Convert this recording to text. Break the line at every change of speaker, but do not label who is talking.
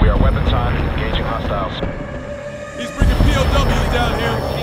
We are weapons on, engaging hostiles. He's bringing POWs down here.